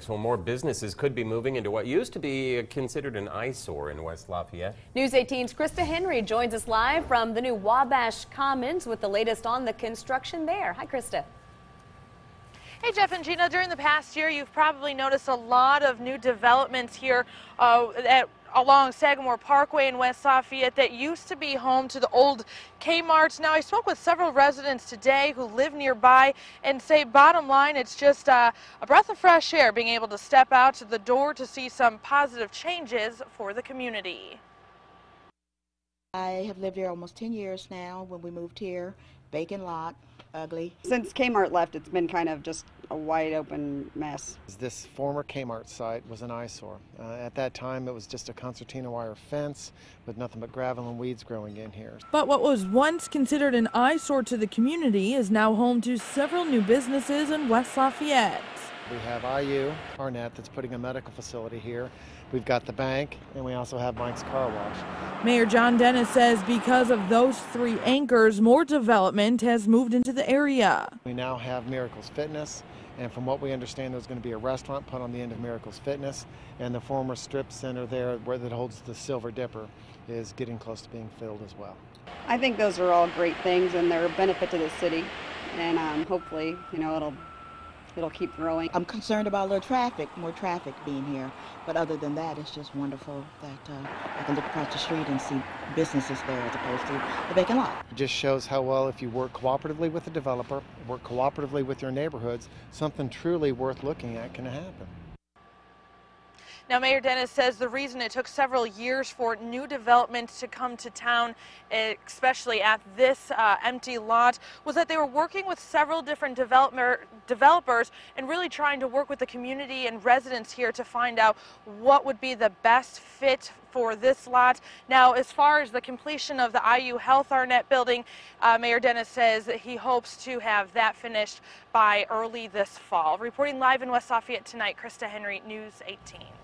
So more businesses could be moving into what used to be considered an eyesore in West Lafayette. News 18's Krista Henry joins us live from the new Wabash Commons with the latest on the construction there. Hi, Krista. Hey, Jeff and Gina. During the past year, you've probably noticed a lot of new developments here uh, at along Sagamore Parkway in West Lafayette that used to be home to the old Kmart. Now, I spoke with several residents today who live nearby and say, bottom line, it's just uh, a breath of fresh air being able to step out to the door to see some positive changes for the community. I have lived here almost 10 years now. When we moved here, vacant lot, ugly. Since Kmart left, it's been kind of just a wide open mess. This former Kmart site was an eyesore. Uh, at that time, it was just a concertina wire fence with nothing but gravel and weeds growing in here. But what was once considered an eyesore to the community is now home to several new businesses in West Lafayette. We have IU, Arnett, that's putting a medical facility here. We've got the bank, and we also have Mike's Car Wash. Mayor John Dennis says because of those three anchors, more development has moved into the area. We now have Miracles Fitness, and from what we understand, there's going to be a restaurant put on the end of Miracles Fitness, and the former strip center there, where that holds the Silver Dipper, is getting close to being filled as well. I think those are all great things, and they're a benefit to the city, and um, hopefully, you know, it'll it'll keep growing. I'm concerned about a little traffic, more traffic being here. But other than that, it's just wonderful that uh, I can look across the street and see businesses there as opposed to the vacant lot. It just shows how well, if you work cooperatively with the developer, work cooperatively with your neighborhoods, something truly worth looking at can happen. Now, Mayor Dennis says the reason it took several years for new development to come to town, especially at this uh, empty lot, was that they were working with several different developer, developers and really trying to work with the community and residents here to find out what would be the best fit for this lot. Now, as far as the completion of the IU Health Arnett building, uh, Mayor Dennis says that he hopes to have that finished by early this fall. Reporting live in West Lafayette tonight, Krista Henry, News 18.